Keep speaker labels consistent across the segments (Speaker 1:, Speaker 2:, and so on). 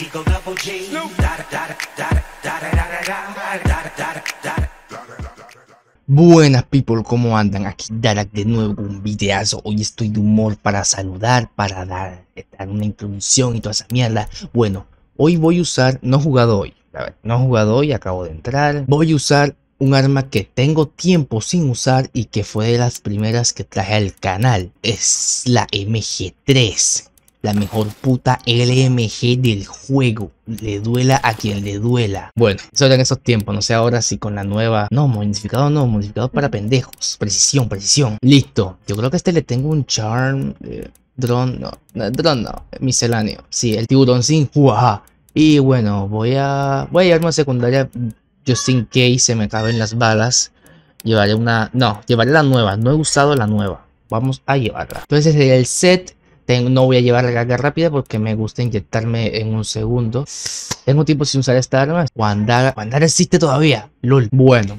Speaker 1: Eagle Double G.
Speaker 2: Buenas people, ¿cómo andan? Aquí Darak de nuevo con un videazo. Hoy estoy de humor para saludar, para dar, dar una introducción y toda esa mierda. Bueno, hoy voy a usar, no he jugado hoy, a ver, no he jugado hoy, acabo de entrar. Voy a usar un arma que tengo tiempo sin usar y que fue de las primeras que traje al canal. Es la MG3 la mejor puta LMG del juego. Le duela a quien le duela. Bueno, eso era en esos tiempos. No sé ahora si con la nueva. No, modificado no, modificado para pendejos. Precisión, precisión. Listo. Yo creo que a este le tengo un charm. Eh, drone, no, no, drone no. Misceláneo. Sí, el tiburón sin juaja. Y bueno, voy a. Voy a llevarme a secundaria. Just in case se me acaben las balas. Llevaré una. No, llevaré la nueva. No he usado la nueva. Vamos a llevarla. Entonces, el set no voy a llevar la carga rápida porque me gusta inyectarme en un segundo. Tengo tiempo sin usar esta arma. Wandar, Wandar existe todavía. LOL. Bueno.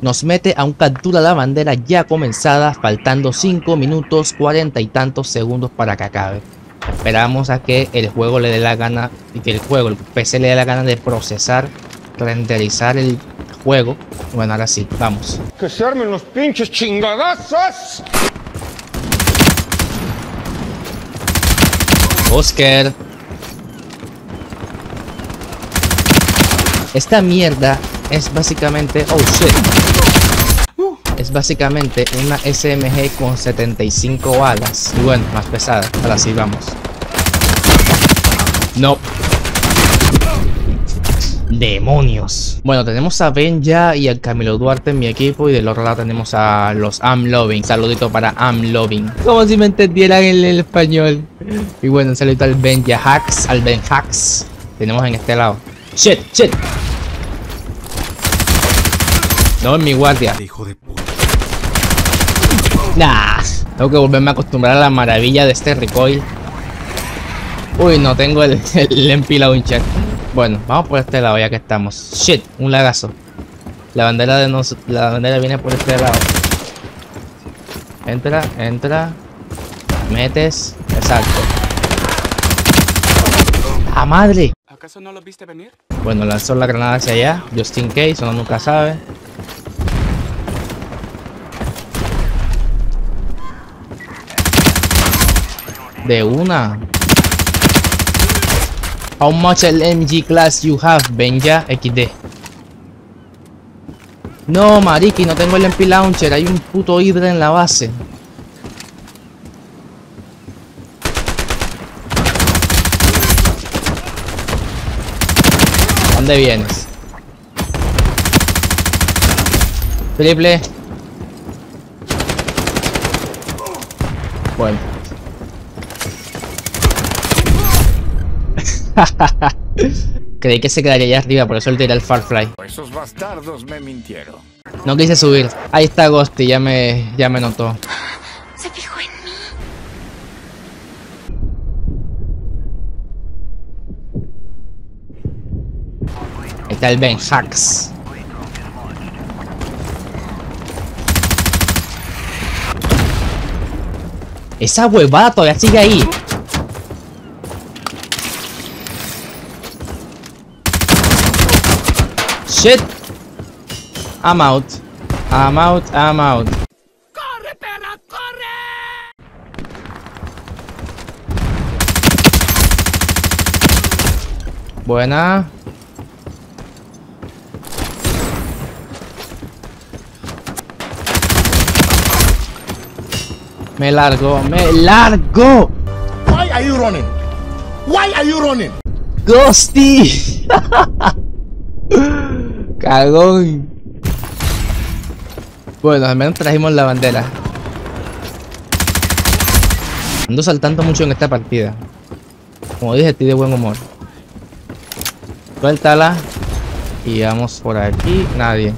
Speaker 2: Nos mete a un captura la bandera ya comenzada, faltando 5 minutos 40 y tantos segundos para que acabe. Esperamos a que el juego le dé la gana y que el juego, el PC le dé la gana de procesar, renderizar el juego. Bueno, ahora sí, vamos.
Speaker 3: Que se armen los pinches chingadazos.
Speaker 2: Oscar. Esta mierda es básicamente... Oh, shit. Es básicamente una SMG con 75 balas. Y bueno, más pesada. Ahora sí, vamos. No. ¡Demonios! Bueno, tenemos a Benja y a Camilo Duarte en mi equipo y del otro lado tenemos a los Am Loving. Saludito para Am Loving. Como si me entendieran en el español. Y bueno, un saludito al Benja Hacks, al Ben Hacks. Tenemos en este lado. ¡Shit! ¡Shit! No, en mi guardia.
Speaker 3: Hijo de puta.
Speaker 2: Nah, tengo que volverme a acostumbrar a la maravilla de este recoil. Uy, no tengo el, el MP Launcher. Bueno, vamos por este lado ya que estamos. Shit, un lagazo. La bandera de nos, la bandera viene por este lado. Entra, entra. Metes. Exacto. ¡A madre!
Speaker 4: ¿Acaso no lo viste venir?
Speaker 2: Bueno, lanzó la granada hacia allá. Just in case, uno nunca sabe. De una. How much LMG class you have, Benja XD? No, mariki, no tengo el MP Launcher. Hay un puto Hydra en la base. ¿Dónde vienes? Triple. Bueno. Creí que se quedaría allá arriba, por eso le tiré el Farfly.
Speaker 3: Esos bastardos me mintieron.
Speaker 2: No quise subir. Ahí está Ghosty, ya me, ya me notó.
Speaker 5: Se fijó en mí.
Speaker 2: Está el Ben Hacks. Esa huevada todavía sigue ahí. Shit. I'm out. I'm out. I'm out.
Speaker 4: ¡Corre, perra, corre!
Speaker 2: Buena. Me largo, me largo.
Speaker 3: Why are you running? Why are you running?
Speaker 2: Ghosty. Cagón. Bueno, al menos trajimos la bandera. Ando saltando mucho en esta partida. Como dije, estoy de buen humor. Suéltala. Y vamos por aquí. Nadie.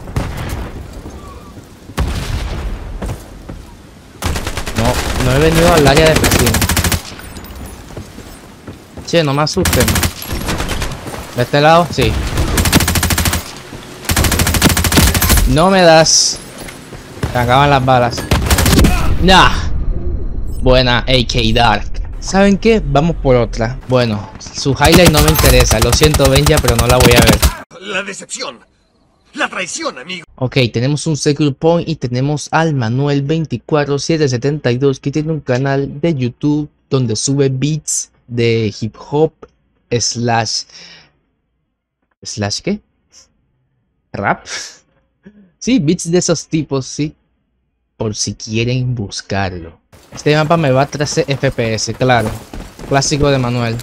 Speaker 2: No, he venido al área de presión. Che, no me asusten. ¿De este lado? Sí. No me das. Se acaban las balas. Nah. Buena AK Dark. ¿Saben qué? Vamos por otra. Bueno, su highlight no me interesa. Lo siento, Benja, pero no la voy a ver.
Speaker 3: La decepción. La traición, amigo.
Speaker 2: Ok, tenemos un Secure Point y tenemos al Manuel24772 que tiene un canal de YouTube donde sube beats de hip hop slash... ¿Slash qué? ¿Rap? Sí, beats de esos tipos, sí. Por si quieren buscarlo. Este mapa me va a 13 FPS, claro. Clásico de Manuel.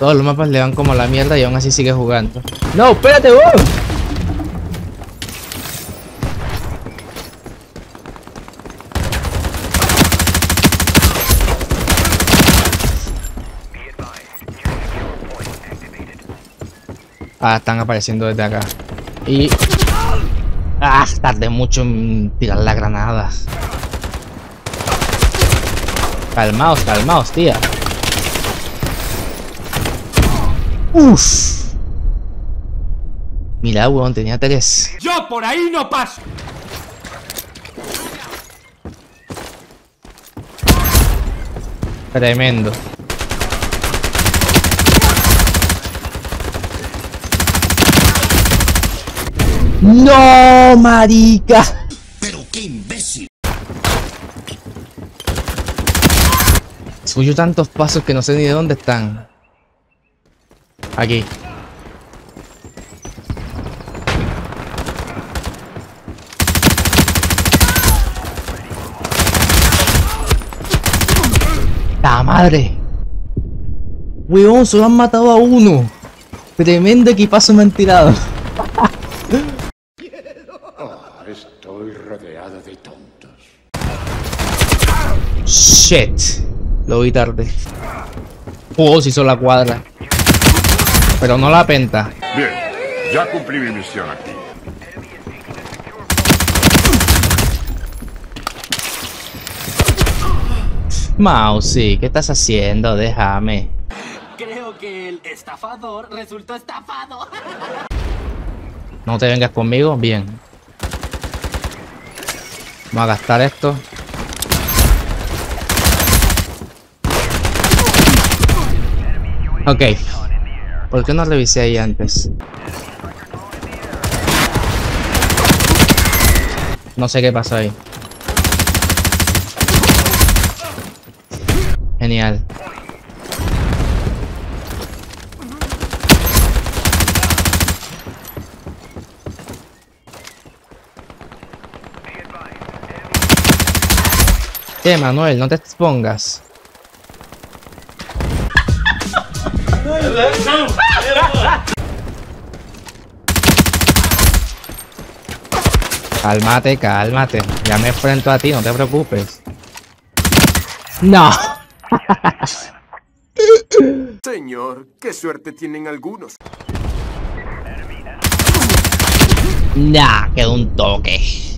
Speaker 2: Todos los mapas le van como la mierda y aún así sigue jugando. ¡No, espérate, vos! Ah, están apareciendo desde acá. Y... Ah, tardé mucho en tirar la granada. Calmaos, calmaos, tía. Uff. Mira, weón, tenía tres.
Speaker 4: Yo por ahí no paso.
Speaker 2: Tremendo. ¡No, marica!
Speaker 3: Pero qué imbécil.
Speaker 2: Escucho tantos pasos que no sé ni de dónde están. Aquí. ¡La madre! Weón, solo han matado a uno. Tremendo equipazo me han tirado.
Speaker 6: Estoy rodeado de tontos.
Speaker 2: Shit. Lo vi tarde. Oh, se hizo la cuadra. Pero no la penta.
Speaker 6: Bien, ya cumplí mi misión aquí.
Speaker 2: Mousy, ¿qué estás haciendo? Déjame.
Speaker 7: Creo que el estafador resultó estafado.
Speaker 2: No te vengas conmigo. Bien. Vamos a gastar esto. Ok. ¿Por qué no revisé ahí antes? No sé qué pasó ahí. Genial. ¿Qué, Manuel? No te expongas. Cálmate, cálmate. Ya me enfrento a ti, no te preocupes. No.
Speaker 8: Señor, qué suerte tienen algunos.
Speaker 2: Nah, quedó un toque.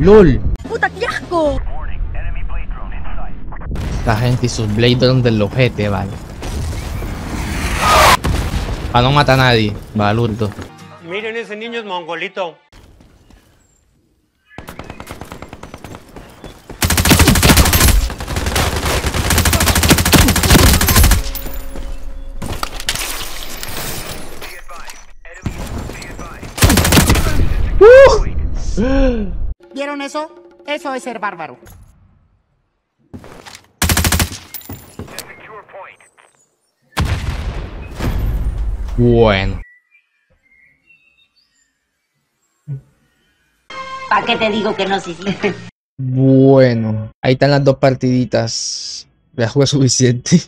Speaker 2: LOL.
Speaker 5: ¡Puta, qué asco!
Speaker 2: La gente y sus Blade Drone del ojete, vale. Para no matar a nadie, balurdo.
Speaker 9: Miren, ese niño es mongolito.
Speaker 7: ¿Vieron eso? Eso es ser bárbaro.
Speaker 2: Bueno.
Speaker 5: ¿Para qué te digo que no?
Speaker 2: Bueno. Ahí están las dos partiditas. Ya jugué suficiente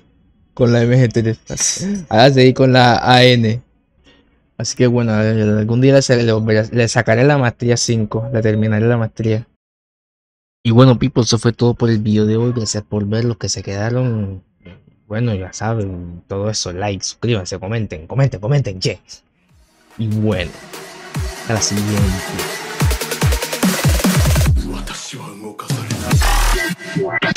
Speaker 2: con la MGT. Ahora seguir con la AN. Así que bueno, algún día le, le- sacaré la maestría 5. Le terminaré la maestría. Y bueno, people, eso fue todo por el video de hoy. Gracias por ver los que se quedaron. Bueno, ya saben, todo eso, like, suscríbanse, comenten, comenten, comenten, che. Y bueno, a la siguiente. Wow.